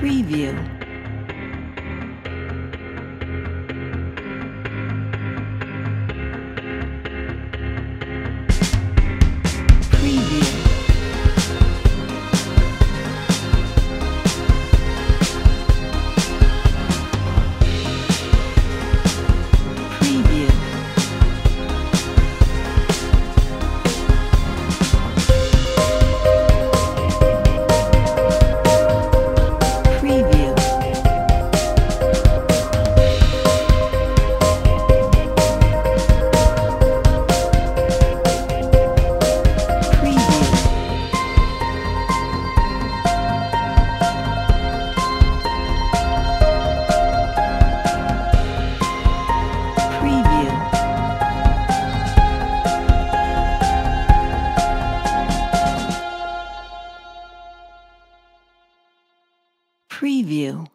Preview. Preview.